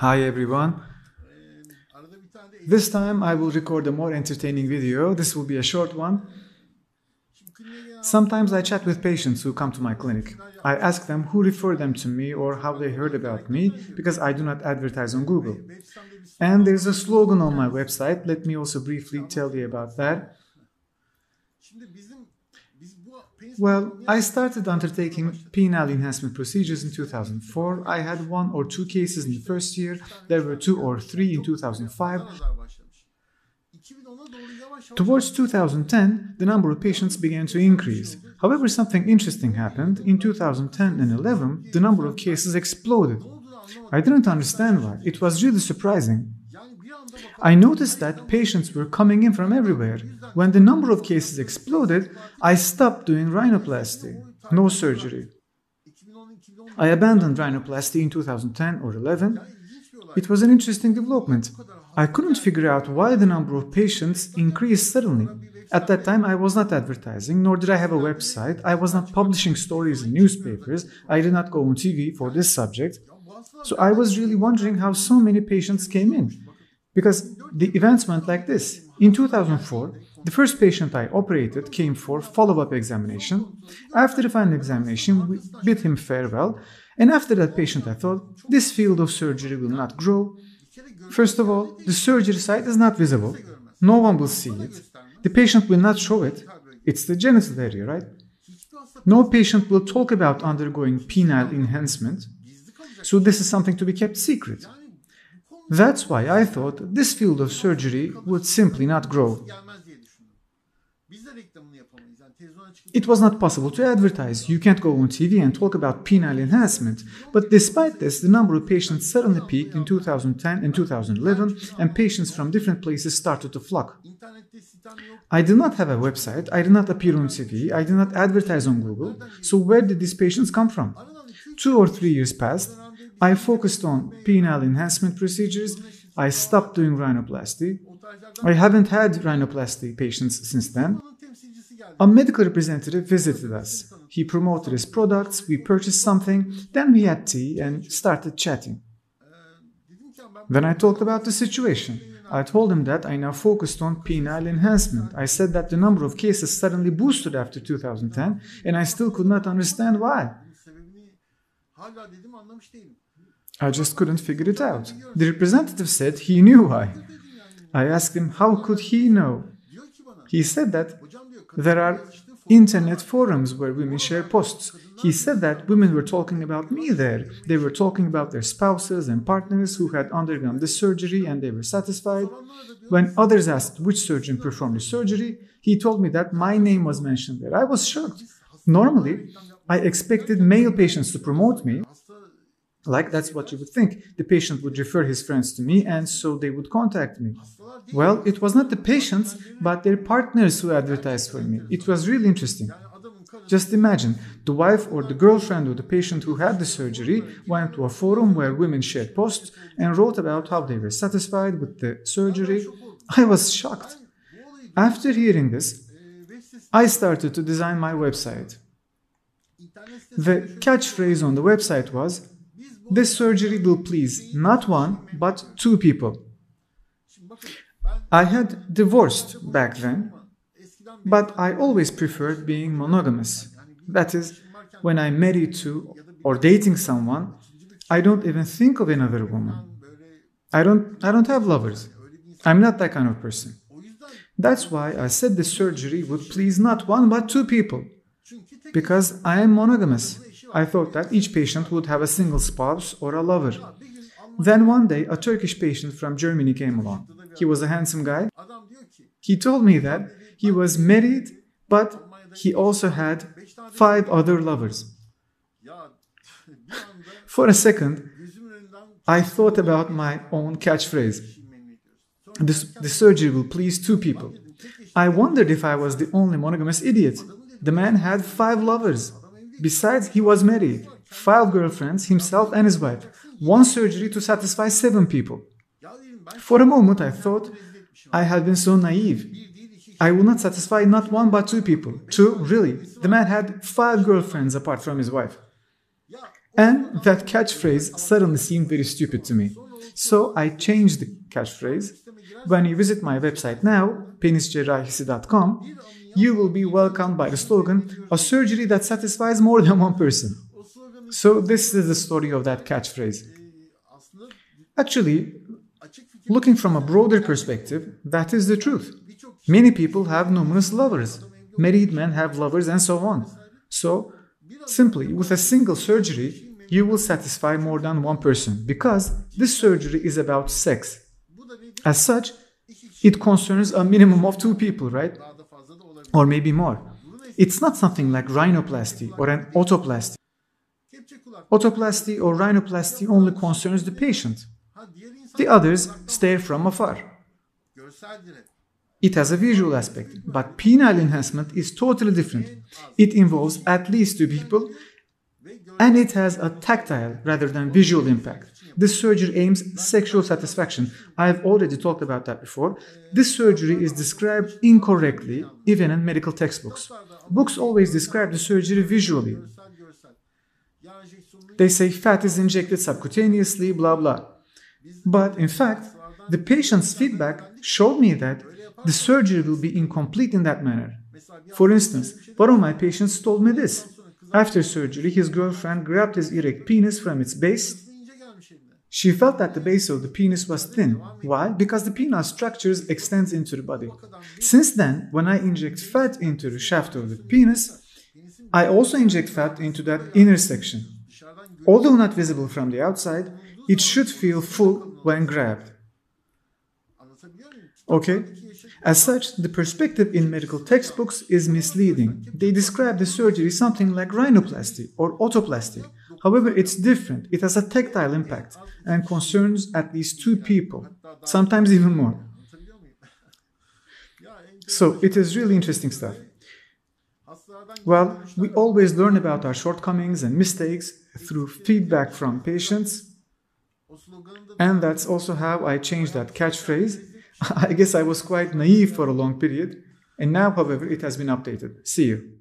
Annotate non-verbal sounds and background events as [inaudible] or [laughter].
Hi everyone. This time I will record a more entertaining video. This will be a short one. Sometimes I chat with patients who come to my clinic. I ask them who referred them to me or how they heard about me because I do not advertise on Google. And there's a slogan on my website. Let me also briefly tell you about that. Well, I started undertaking penile enhancement procedures in 2004. I had one or two cases in the first year. There were two or three in 2005. Towards 2010, the number of patients began to increase. However, something interesting happened. In 2010 and 11, the number of cases exploded. I didn't understand why. It was really surprising. I noticed that patients were coming in from everywhere. When the number of cases exploded, I stopped doing rhinoplasty. No surgery. I abandoned rhinoplasty in 2010 or 11. It was an interesting development. I couldn't figure out why the number of patients increased suddenly. At that time, I was not advertising, nor did I have a website. I was not publishing stories in newspapers. I did not go on TV for this subject. So I was really wondering how so many patients came in. Because the events went like this. In 2004, the first patient I operated came for follow-up examination. After the final examination, we bid him farewell. And after that patient, I thought, this field of surgery will not grow. First of all, the surgery site is not visible. No one will see it. The patient will not show it. It's the genital area, right? No patient will talk about undergoing penile enhancement. So this is something to be kept secret. That's why I thought this field of surgery would simply not grow. It was not possible to advertise. You can't go on TV and talk about penile enhancement. But despite this, the number of patients suddenly peaked in 2010 and 2011, and patients from different places started to flock. I did not have a website, I did not appear on TV, I did not advertise on Google. So where did these patients come from? Two or three years passed, I focused on penile enhancement procedures. I stopped doing rhinoplasty. I haven't had rhinoplasty patients since then. A medical representative visited us. He promoted his products, we purchased something, then we had tea and started chatting. Then I talked about the situation. I told him that I now focused on penile enhancement. I said that the number of cases suddenly boosted after 2010 and I still could not understand why. I just couldn't figure it out. The representative said he knew why. I asked him how could he know. He said that there are internet forums where women share posts. He said that women were talking about me there. They were talking about their spouses and partners who had undergone the surgery and they were satisfied. When others asked which surgeon performed the surgery, he told me that my name was mentioned there. I was shocked. Normally, I expected male patients to promote me, like that's what you would think. The patient would refer his friends to me and so they would contact me. Well, it was not the patients, but their partners who advertised for me. It was really interesting. Just imagine, the wife or the girlfriend of the patient who had the surgery went to a forum where women shared posts and wrote about how they were satisfied with the surgery. I was shocked. After hearing this, I started to design my website. The catchphrase on the website was this surgery will please not one, but two people. I had divorced back then, but I always preferred being monogamous. That is, when I'm married to or dating someone, I don't even think of another woman. I don't, I don't have lovers. I'm not that kind of person. That's why I said the surgery would please not one but two people. Because I am monogamous. I thought that each patient would have a single spouse or a lover. Then one day, a Turkish patient from Germany came along. He was a handsome guy. He told me that he was married, but he also had five other lovers. For a second, I thought about my own catchphrase. This, the surgery will please two people. I wondered if I was the only monogamous idiot. The man had five lovers. Besides, he was married, five girlfriends, himself and his wife, one surgery to satisfy seven people. For a moment, I thought I had been so naive. I would not satisfy not one but two people. Two, really. The man had five girlfriends apart from his wife. And that catchphrase suddenly seemed very stupid to me. So I changed the catchphrase. When you visit my website now, peniscerrahisi.com, you will be welcomed by the slogan, a surgery that satisfies more than one person. So this is the story of that catchphrase. Actually, looking from a broader perspective, that is the truth. Many people have numerous lovers. Married men have lovers and so on. So, simply with a single surgery, you will satisfy more than one person because this surgery is about sex. As such, it concerns a minimum of two people, right? Or maybe more. It's not something like rhinoplasty or an otoplasty. Otoplasty or rhinoplasty only concerns the patient. The others stare from afar. It has a visual aspect, but penile enhancement is totally different. It involves at least two people and it has a tactile rather than visual impact. This surgery aims sexual satisfaction. I've already talked about that before. This surgery is described incorrectly even in medical textbooks. Books always describe the surgery visually. They say fat is injected subcutaneously, blah blah. But in fact, the patient's feedback showed me that the surgery will be incomplete in that manner. For instance, one of my patients told me this. After surgery, his girlfriend grabbed his erect penis from its base. She felt that the base of the penis was thin. Why? Because the penile structures extends into the body. Since then, when I inject fat into the shaft of the penis, I also inject fat into that inner section. Although not visible from the outside, it should feel full when grabbed. Okay? As such, the perspective in medical textbooks is misleading. They describe the surgery something like rhinoplasty or otoplasty. However, it's different. It has a tactile impact and concerns at least two people, sometimes even more. So, it is really interesting stuff. Well, we always learn about our shortcomings and mistakes through feedback from patients. And that's also how I changed that catchphrase [laughs] I guess I was quite naive for a long period, and now, however, it has been updated. See you.